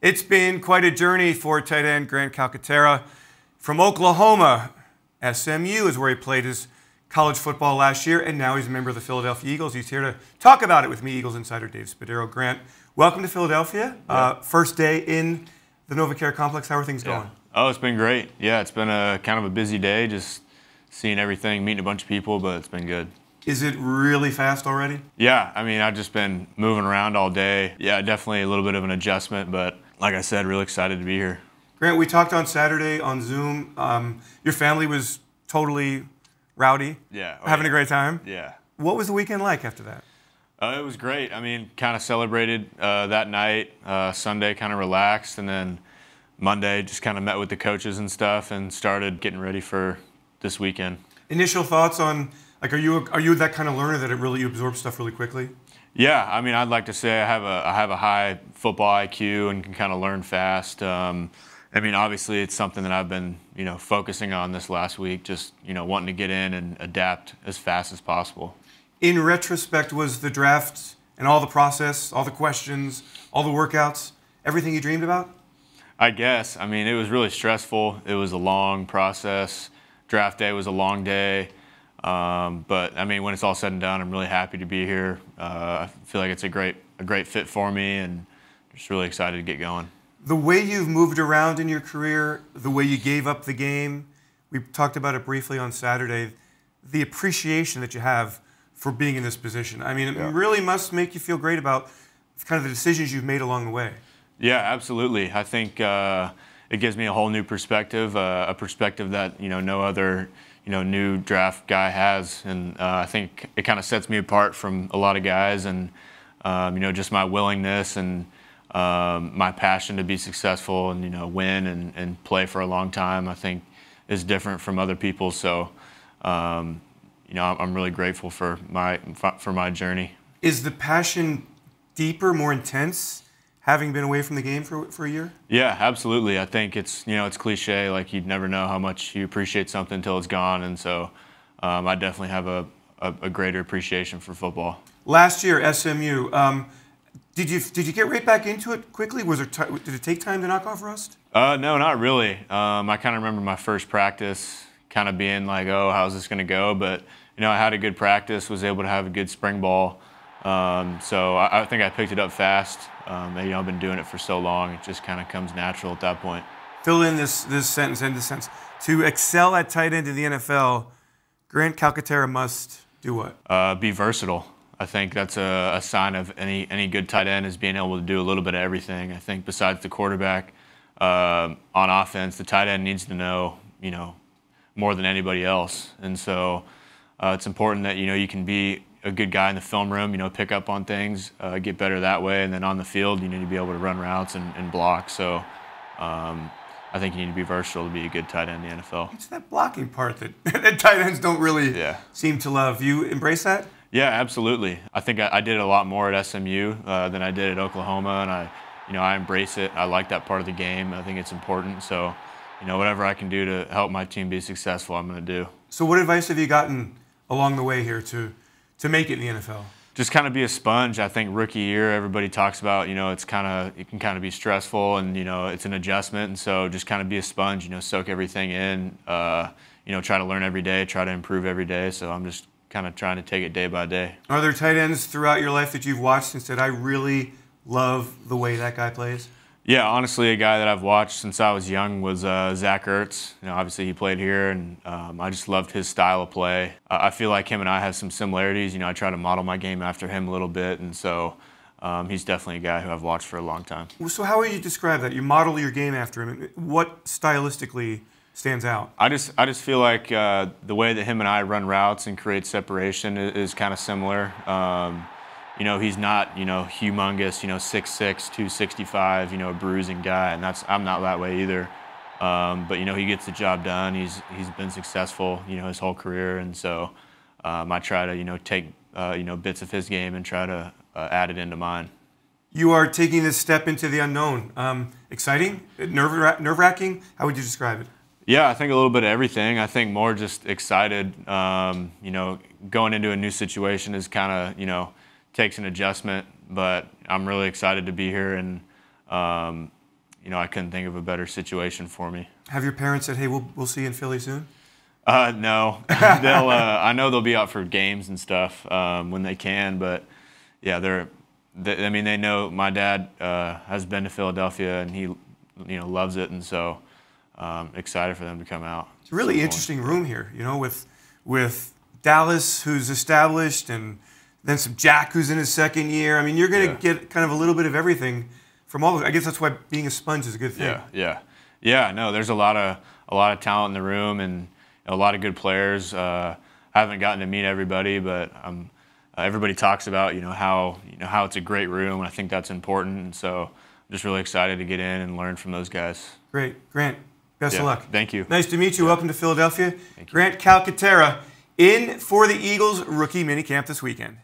It's been quite a journey for tight end Grant Calcaterra. From Oklahoma, SMU is where he played his college football last year, and now he's a member of the Philadelphia Eagles. He's here to talk about it with me, Eagles insider Dave Spadaro. Grant, welcome to Philadelphia. Yeah. Uh, first day in the NovaCare complex. How are things yeah. going? Oh, it's been great. Yeah, it's been a kind of a busy day, just seeing everything, meeting a bunch of people, but it's been good. Is it really fast already? Yeah, I mean, I've just been moving around all day. Yeah, definitely a little bit of an adjustment, but like I said, really excited to be here. Grant, we talked on Saturday on Zoom. Um, your family was totally rowdy. Yeah. Oh, having yeah. a great time. Yeah. What was the weekend like after that? Uh, it was great. I mean, kind of celebrated uh, that night. Uh, Sunday, kind of relaxed, and then Monday, just kind of met with the coaches and stuff, and started getting ready for this weekend. Initial thoughts on like, are you are you that kind of learner that it really you absorb stuff really quickly? Yeah, I mean, I'd like to say I have a I have a high football IQ and can kind of learn fast. Um, I mean, obviously, it's something that I've been you know focusing on this last week, just you know wanting to get in and adapt as fast as possible. In retrospect, was the draft and all the process, all the questions, all the workouts, everything you dreamed about? I guess. I mean, it was really stressful. It was a long process. Draft day was a long day. Um, but I mean, when it's all said and done, I'm really happy to be here. Uh, I feel like it's a great, a great fit for me, and just really excited to get going. The way you've moved around in your career, the way you gave up the game, we talked about it briefly on Saturday. The appreciation that you have for being in this position. I mean, it yeah. really must make you feel great about kind of the decisions you've made along the way. Yeah, absolutely. I think uh, it gives me a whole new perspective, uh, a perspective that you know no other you know new draft guy has, and uh, I think it kind of sets me apart from a lot of guys, and um, you know just my willingness and um, my passion to be successful and you know win and, and play for a long time. I think is different from other people. So um, you know I'm really grateful for my for my journey. Is the passion deeper, more intense? Having been away from the game for, for a year? Yeah, absolutely. I think it's you know it's cliche like you'd never know how much you appreciate something until it's gone, and so um, I definitely have a, a, a, greater appreciation for football. Last year, SMU. Um, did you did you get right back into it quickly? Was it did it take time to knock off rust? Uh, no, not really. Um, I kind of remember my first practice, kind of being like, "Oh, how's this going to go?" But you know, I had a good practice, was able to have a good spring ball. Um, so I, I, think I picked it up fast. Um, you know, I've been doing it for so long; it just kind of comes natural at that point. Fill in this this sentence in this sentence. To excel at tight end in the NFL, Grant Calcaterra must do what? Uh, be versatile. I think that's a, a, sign of any any good tight end is being able to do a little bit of everything. I think besides the quarterback, uh, on offense, the tight end needs to know you know more than anybody else, and so uh, it's important that you know you can be a good guy in the film room, you know, pick up on things, uh, get better that way, and then on the field, you need to be able to run routes and, and block. So um, I think you need to be versatile to be a good tight end in the NFL. It's that blocking part that, that tight ends don't really yeah. seem to love. You embrace that? Yeah, absolutely. I think I, I did a lot more at SMU uh, than I did at Oklahoma, and I, you know, I embrace it. I like that part of the game. I think it's important. So, you know, whatever I can do to help my team be successful, I'm going to do. So, what advice have you gotten along the way here to to make it in the NFL? Just kind of be a sponge. I think rookie year, everybody talks about, you know, it's kind of, it can kind of be stressful and, you know, it's an adjustment. And so just kind of be a sponge, you know, soak everything in, uh, you know, try to learn every day, try to improve every day. So I'm just kind of trying to take it day by day. Are there tight ends throughout your life that you've watched and said, I really love the way that guy plays? Yeah, honestly, a guy that I've watched since I was young was uh, Zach Ertz. You know, obviously he played here, and um, I just loved his style of play. Uh, I feel like him and I have some similarities. You know, I try to model my game after him a little bit, and so um, he's definitely a guy who I've watched for a long time. So how would you describe that? You model your game after him. What stylistically stands out? I just I just feel like uh, the way that him and I run routes and create separation is, is kind of similar. Um, you know, he's not, you know, humongous, you know, 6'6", 265, you know, a bruising guy, and that's I'm not that way either. Um, but you know, he gets the job done. He's he's been successful, you know, his whole career, and so um, I try to, you know, take uh, you know bits of his game and try to uh, add it into mine. You are taking this step into the unknown. Um, exciting, nerve nerve wracking. How would you describe it? Yeah, I think a little bit of everything. I think more just excited. Um, you know, going into a new situation is kind of you know takes an adjustment, but I'm really excited to be here and um, you know, I couldn't think of a better situation for me. Have your parents said, "Hey, we'll we'll see you in Philly soon"? Uh, no, they'll. Uh, I know they'll be out for games and stuff um, when they can, but yeah, they're. They, I mean, they know my dad uh, has been to Philadelphia and he, you know, loves it, and so um, excited for them to come out. It's a really interesting room here, you know, with with Dallas, who's established, and then some Jack, who's in his second year. I mean, you're going to Yeah. get kind of a little bit of everything from all. Of, I guess that's why being a sponge is a good thing. Yeah, yeah, yeah. No, there's a lot of a lot of talent in the room and a lot of good players. Uh, I haven't gotten to meet everybody, but um, uh, everybody talks about you know how you know how it's a great room, and I think that's important. And so I'm just really excited to get in and learn from those guys. Great, Grant. Best Yeah, of luck. thank you. Nice to meet you. Welcome to Philadelphia. Grant Calcaterra in for the Eagles rookie minicamp this weekend.